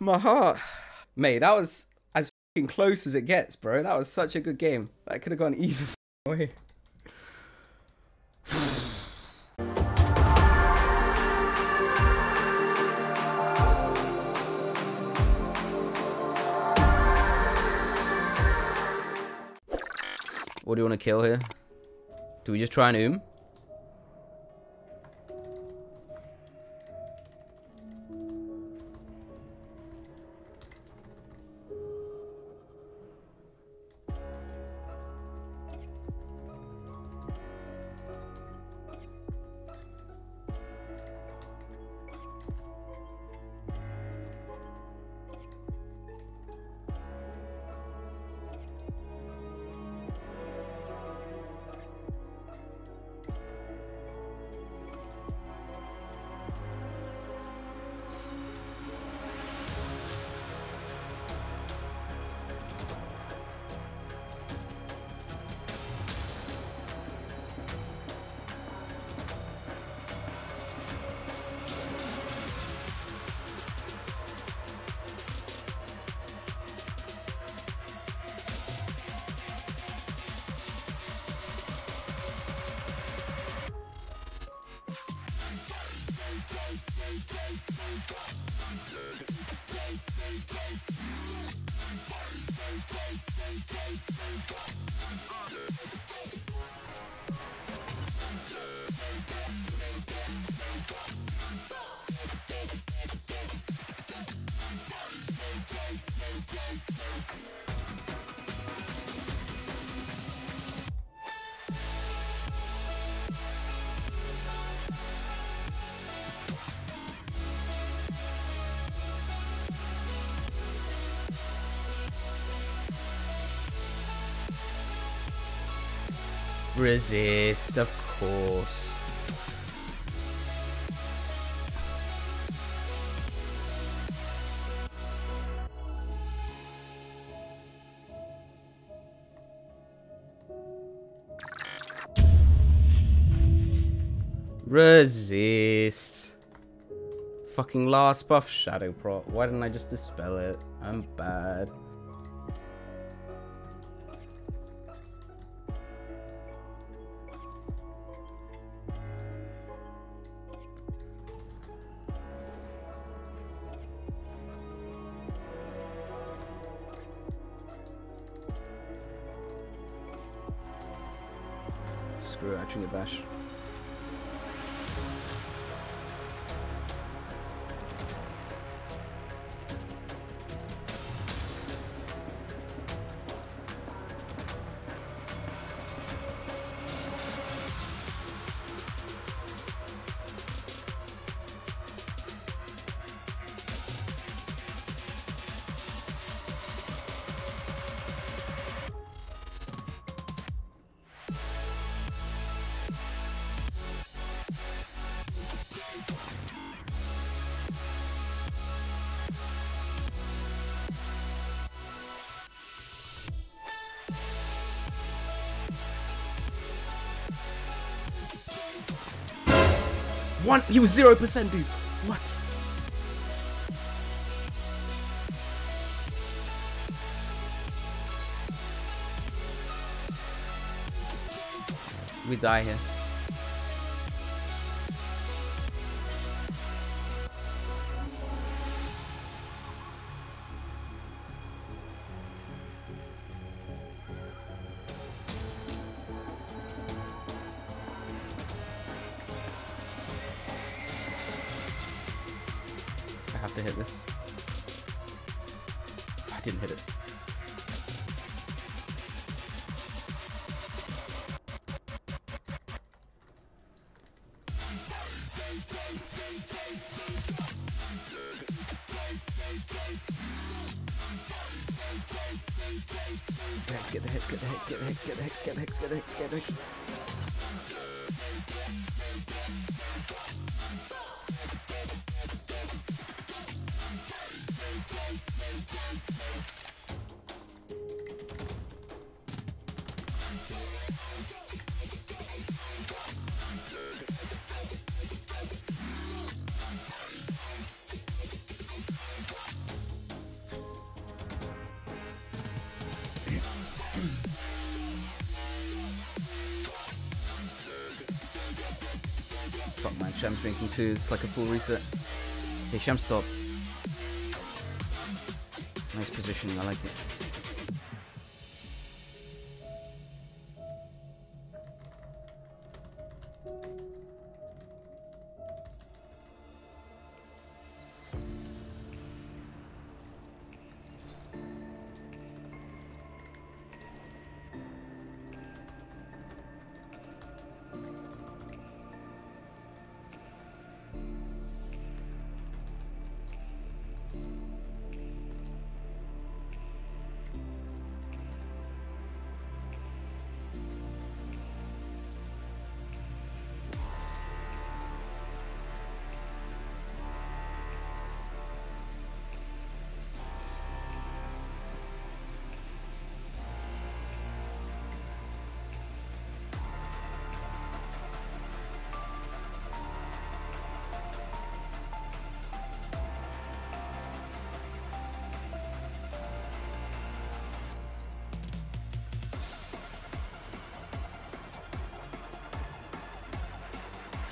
My heart. Mate, that was as close as it gets, bro. That was such a good game. That could have gone either way. What do you want to kill here? Do we just try and oom? Bye. Resist, of course. Resist. Fucking last buff shadow prot. Why didn't I just dispel it? I'm bad. Screw it, actually a bash. One, he was zero percent, dude. What? We die here. I have to hit this. I didn't hit it. Get the hits, get the hits, get the hits, get the hits, get the hits, get the hits, get the hits. Fuck my Sham's drinking too, it's like a full reset. Hey Sham stop. Nice positioning, I like it.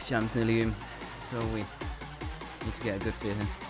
Sham's nearly in, so we need to get a good fear here.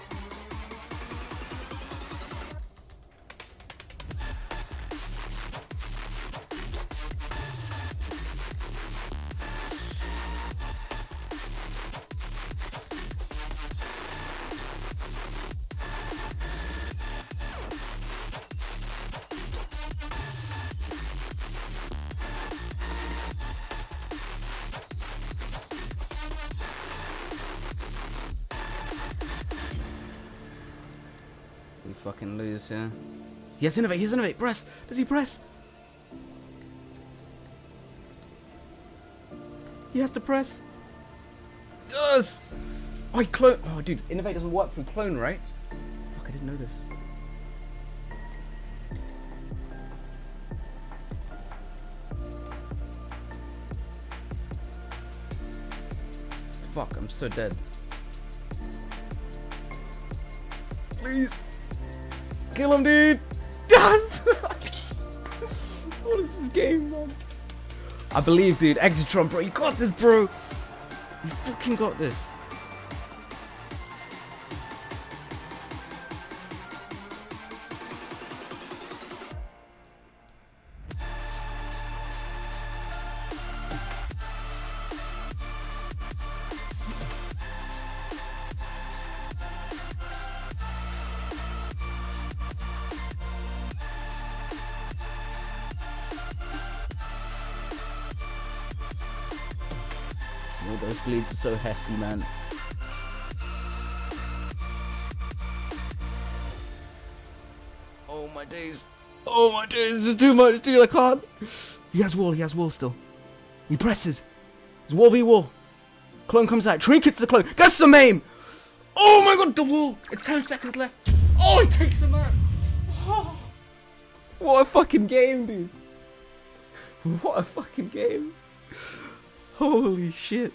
Fucking lose here. He has innervate, he has innervate, press! Does he press? He has to press. Does! He clone. Oh, dude, innervate doesn't work through clone, right? Fuck, I didn't know this. Fuck, I'm so dead. Please. Kill him, dude! Yes! what is this game, man? I believe, dude. Exitron, bro. You got this, bro. You fucking got this. Oh, those bleeds are so hefty, man. Oh my days. Oh my days, this is too much, dude, I can't. He has wall, he has wall still. He presses. It's wall v wall. Clone comes out, trinkets the clone, gets the maim! Oh my god, the wall! It's 10 seconds left. Oh, he takes him out! Oh, what a fucking game, dude. What a fucking game. Holy shit.